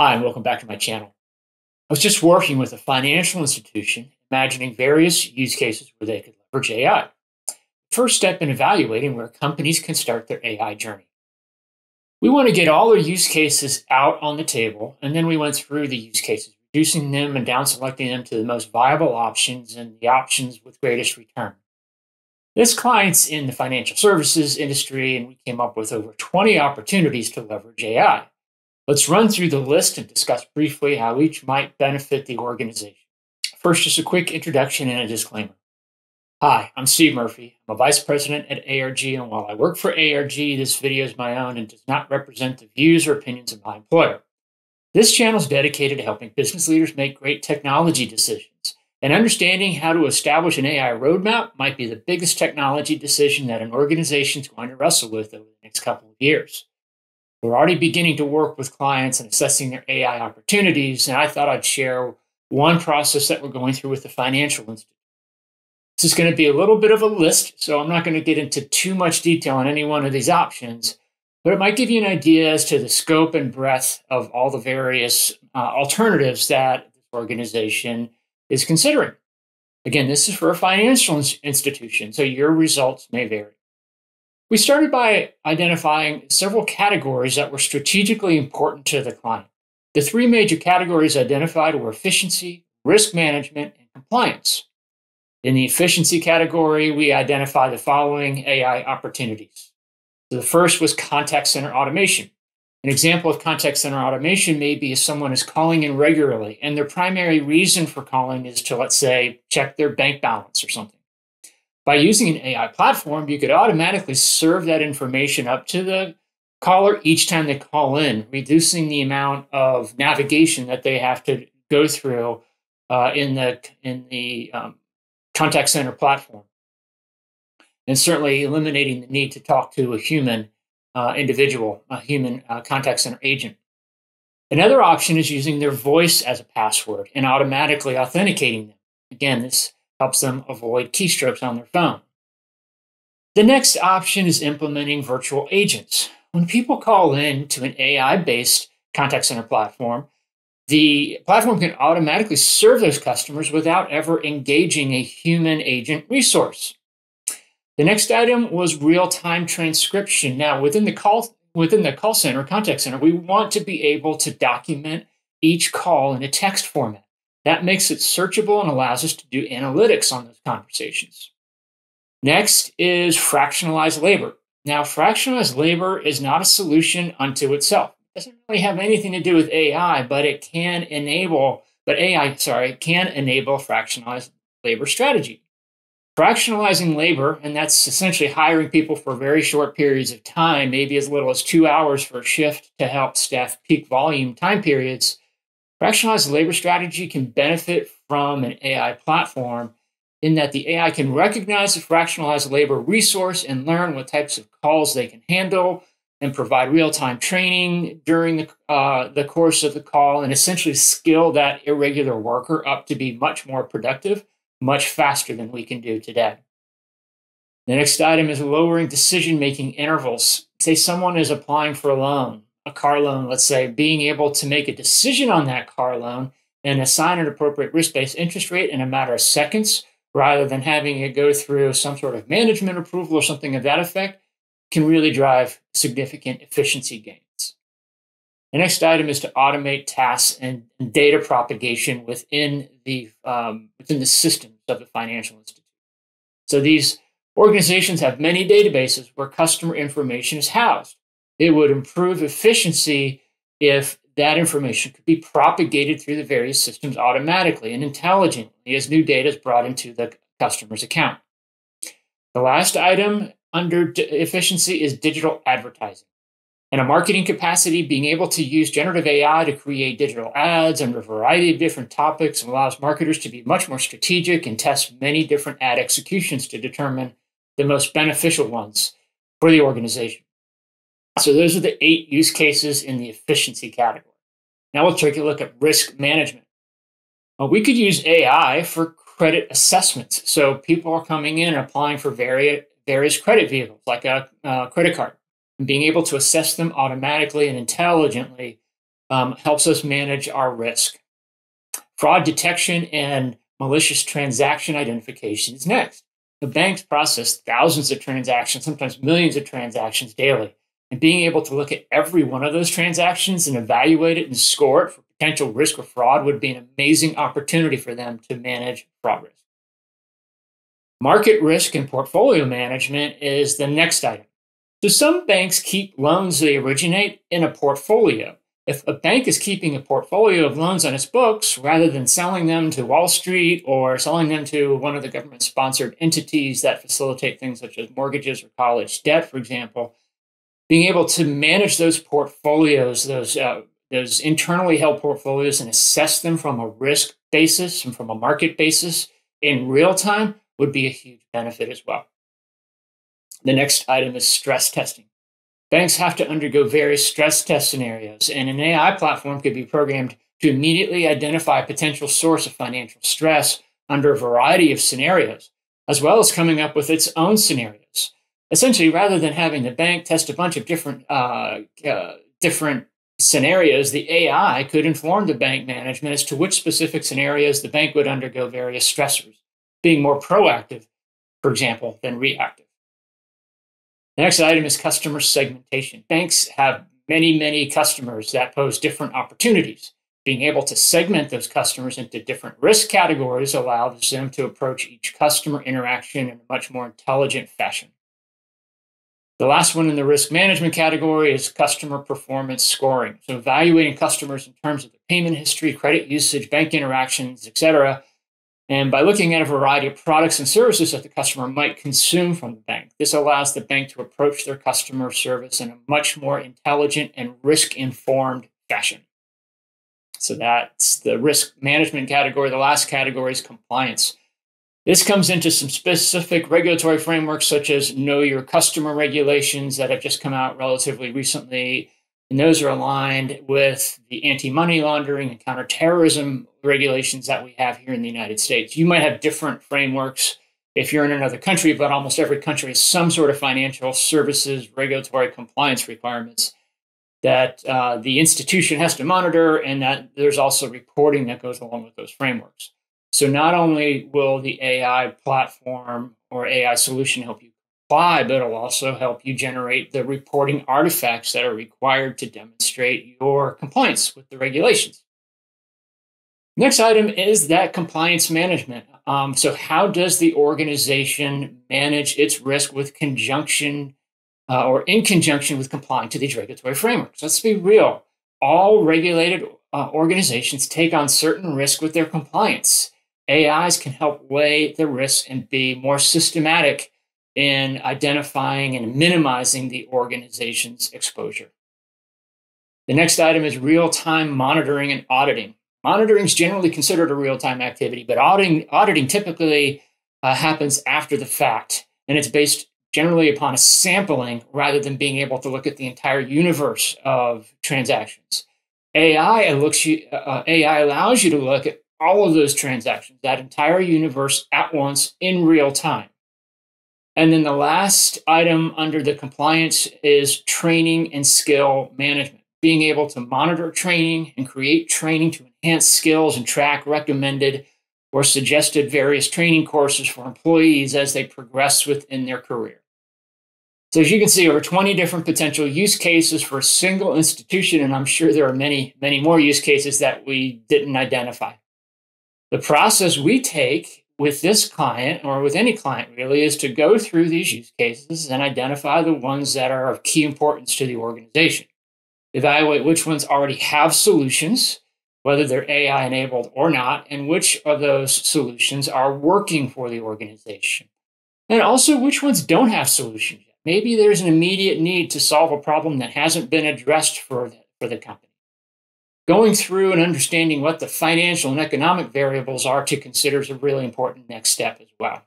Hi, and welcome back to my channel. I was just working with a financial institution, imagining various use cases where they could leverage AI. First step in evaluating where companies can start their AI journey. We want to get all the use cases out on the table, and then we went through the use cases, reducing them and down selecting them to the most viable options and the options with greatest return. This client's in the financial services industry, and we came up with over 20 opportunities to leverage AI. Let's run through the list and discuss briefly how each might benefit the organization. First, just a quick introduction and a disclaimer. Hi, I'm Steve Murphy. I'm a vice president at ARG, and while I work for ARG, this video is my own and does not represent the views or opinions of my employer. This channel is dedicated to helping business leaders make great technology decisions. And understanding how to establish an AI roadmap might be the biggest technology decision that an organization is going to wrestle with over the next couple of years. We're already beginning to work with clients and assessing their AI opportunities. And I thought I'd share one process that we're going through with the financial institute. This is going to be a little bit of a list, so I'm not going to get into too much detail on any one of these options, but it might give you an idea as to the scope and breadth of all the various uh, alternatives that this organization is considering. Again, this is for a financial institution, so your results may vary. We started by identifying several categories that were strategically important to the client. The three major categories identified were efficiency, risk management, and compliance. In the efficiency category, we identified the following AI opportunities. So the first was contact center automation. An example of contact center automation may be if someone is calling in regularly and their primary reason for calling is to, let's say, check their bank balance or something. By using an AI platform, you could automatically serve that information up to the caller each time they call in, reducing the amount of navigation that they have to go through uh, in the in the um, contact center platform, and certainly eliminating the need to talk to a human uh, individual, a human uh, contact center agent. Another option is using their voice as a password and automatically authenticating them. Again, this helps them avoid keystrokes on their phone. The next option is implementing virtual agents. When people call in to an AI based contact center platform, the platform can automatically serve those customers without ever engaging a human agent resource. The next item was real-time transcription. Now, within the call within the call center, contact center, we want to be able to document each call in a text format. That makes it searchable and allows us to do analytics on those conversations. Next is fractionalized labor. Now, fractionalized labor is not a solution unto itself. It doesn't really have anything to do with AI, but it can enable, but AI, sorry, can enable fractionalized labor strategy. Fractionalizing labor, and that's essentially hiring people for very short periods of time, maybe as little as two hours for a shift to help staff peak volume time periods, Fractionalized labor strategy can benefit from an AI platform in that the AI can recognize the fractionalized labor resource and learn what types of calls they can handle and provide real-time training during the, uh, the course of the call and essentially skill that irregular worker up to be much more productive much faster than we can do today. The next item is lowering decision-making intervals. Say someone is applying for a loan a car loan, let's say, being able to make a decision on that car loan and assign an appropriate risk based interest rate in a matter of seconds rather than having it go through some sort of management approval or something of that effect can really drive significant efficiency gains. The next item is to automate tasks and data propagation within the um, within the systems of the financial institution. So these organizations have many databases where customer information is housed. It would improve efficiency if that information could be propagated through the various systems automatically and intelligently as new data is brought into the customer's account. The last item under efficiency is digital advertising. In a marketing capacity, being able to use generative AI to create digital ads under a variety of different topics allows marketers to be much more strategic and test many different ad executions to determine the most beneficial ones for the organization. So those are the eight use cases in the efficiency category. Now we'll take a look at risk management. Well, we could use AI for credit assessments. So people are coming in and applying for various, various credit vehicles, like a, a credit card, and being able to assess them automatically and intelligently um, helps us manage our risk. Fraud detection and malicious transaction identification is next. The banks process thousands of transactions, sometimes millions of transactions daily. And being able to look at every one of those transactions and evaluate it and score it for potential risk or fraud would be an amazing opportunity for them to manage fraud risk. Market risk and portfolio management is the next item. So some banks keep loans they originate in a portfolio. If a bank is keeping a portfolio of loans on its books rather than selling them to Wall Street or selling them to one of the government sponsored entities that facilitate things such as mortgages or college debt, for example, being able to manage those portfolios, those uh, those internally held portfolios, and assess them from a risk basis and from a market basis in real time would be a huge benefit as well. The next item is stress testing. Banks have to undergo various stress test scenarios, and an AI platform could be programmed to immediately identify a potential source of financial stress under a variety of scenarios, as well as coming up with its own scenarios. Essentially, rather than having the bank test a bunch of different uh, uh, different scenarios, the AI could inform the bank management as to which specific scenarios the bank would undergo various stressors, being more proactive, for example, than reactive. The next item is customer segmentation. Banks have many, many customers that pose different opportunities. Being able to segment those customers into different risk categories allows them to approach each customer interaction in a much more intelligent fashion. The last one in the risk management category is customer performance scoring. So evaluating customers in terms of the payment history, credit usage, bank interactions, etc., and by looking at a variety of products and services that the customer might consume from the bank, this allows the bank to approach their customer service in a much more intelligent and risk informed fashion. So that's the risk management category. The last category is compliance. This comes into some specific regulatory frameworks, such as Know Your Customer regulations that have just come out relatively recently, and those are aligned with the anti money laundering and counterterrorism regulations that we have here in the United States. You might have different frameworks if you're in another country, but almost every country has some sort of financial services regulatory compliance requirements that uh, the institution has to monitor, and that there's also reporting that goes along with those frameworks. So not only will the AI platform or AI solution help you apply, but it'll also help you generate the reporting artifacts that are required to demonstrate your compliance with the regulations. Next item is that compliance management. Um, so, how does the organization manage its risk with conjunction uh, or in conjunction with complying to these regulatory frameworks? Let's be real. All regulated uh, organizations take on certain risk with their compliance. AIs can help weigh the risks and be more systematic in identifying and minimizing the organization's exposure. The next item is real time monitoring and auditing. Monitoring is generally considered a real time activity, but auditing, auditing typically uh, happens after the fact, and it's based generally upon a sampling rather than being able to look at the entire universe of transactions. AI looks you, uh, AI allows you to look at all of those transactions, that entire universe at once in real time. And then the last item under the compliance is training and skill management. Being able to monitor training and create training to enhance skills and track recommended or suggested various training courses for employees as they progress within their career. So, as you can see, over 20 different potential use cases for a single institution, and I'm sure there are many, many more use cases that we didn't identify. The process we take with this client or with any client really is to go through these use cases and identify the ones that are of key importance to the organization. Evaluate which ones already have solutions, whether they're AI enabled or not, and which of those solutions are working for the organization. And also which ones don't have solutions yet. Maybe there's an immediate need to solve a problem that hasn't been addressed for the, for the company going through and understanding what the financial and economic variables are to consider is a really important next step as well.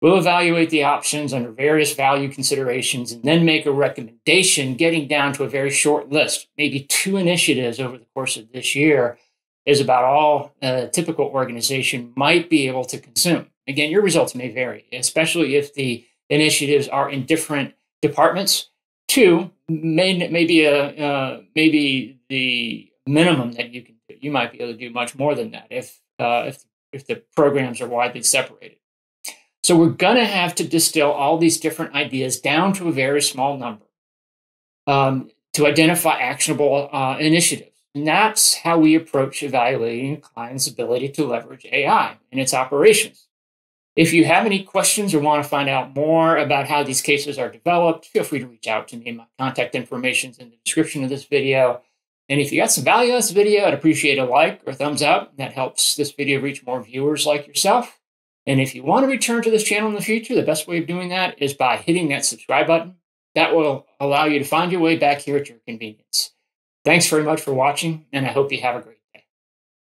We'll evaluate the options under various value considerations and then make a recommendation, getting down to a very short list, maybe two initiatives over the course of this year is about all a typical organization might be able to consume. Again, your results may vary, especially if the initiatives are in different departments. Two, may, maybe, a, uh, maybe the minimum that you can do. You might be able to do much more than that if uh, if if the programs are widely separated. So we're going to have to distill all these different ideas down to a very small number um, to identify actionable uh, initiatives. And that's how we approach evaluating a client's ability to leverage AI in its operations. If you have any questions or want to find out more about how these cases are developed, feel free to reach out to me. My contact information is in the description of this video. And if you got some value out of this video, I'd appreciate a like or a thumbs up. That helps this video reach more viewers like yourself. And if you want to return to this channel in the future, the best way of doing that is by hitting that subscribe button. That will allow you to find your way back here at your convenience. Thanks very much for watching, and I hope you have a great